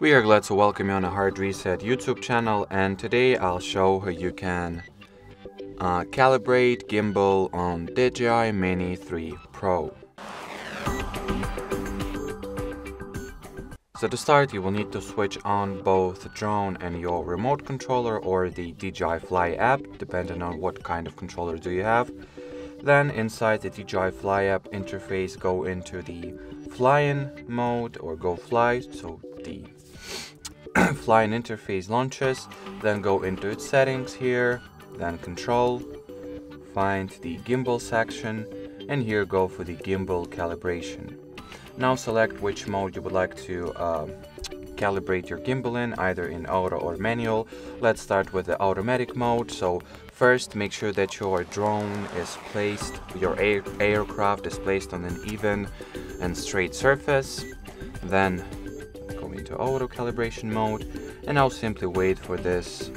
We are glad to welcome you on a Hard Reset YouTube channel and today I'll show how you can uh, calibrate gimbal on DJI Mini 3 Pro. So to start you will need to switch on both the drone and your remote controller or the DJI Fly app depending on what kind of controller do you have. Then inside the DJI Fly app interface go into the fly-in mode or go fly so the fly-in interface launches then go into its settings here then control find the gimbal section and here go for the gimbal calibration. Now select which mode you would like to uh, calibrate your gimbal in either in auto or manual. Let's start with the automatic mode. So first make sure that your drone is placed your air aircraft is placed on an even and straight surface. Then into auto calibration mode and I'll simply wait for this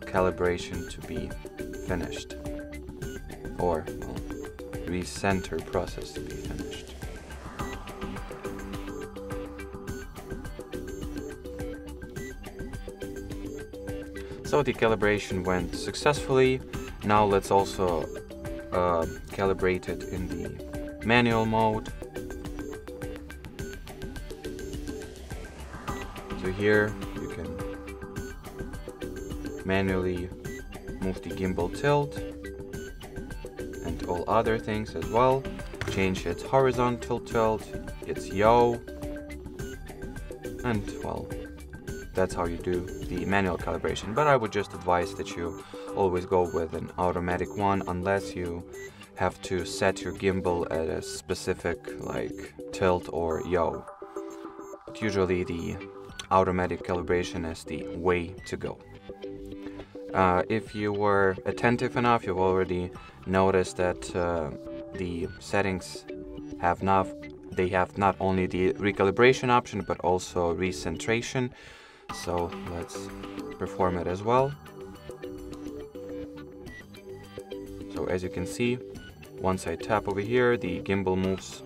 calibration to be finished or well, recenter process to be finished. So the calibration went successfully. Now let's also uh, calibrate it in the manual mode. So here you can manually move the gimbal tilt and all other things as well. Change its horizontal tilt, its yaw, and well, that's how you do the manual calibration. But I would just advise that you always go with an automatic one unless you have to set your gimbal at a specific like tilt or yaw. But usually the automatic calibration is the way to go. Uh, if you were attentive enough, you've already noticed that uh, the settings have not they have not only the recalibration option but also recentration. So let's perform it as well. So as you can see, once I tap over here, the gimbal moves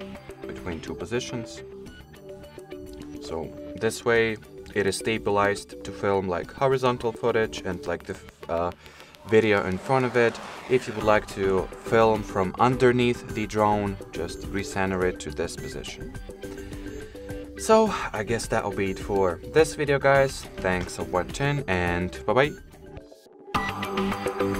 between two positions. So this way it is stabilized to film like horizontal footage and like the uh, video in front of it. If you would like to film from underneath the drone, just recenter it to this position. So I guess that'll be it for this video guys. Thanks for watching and bye bye.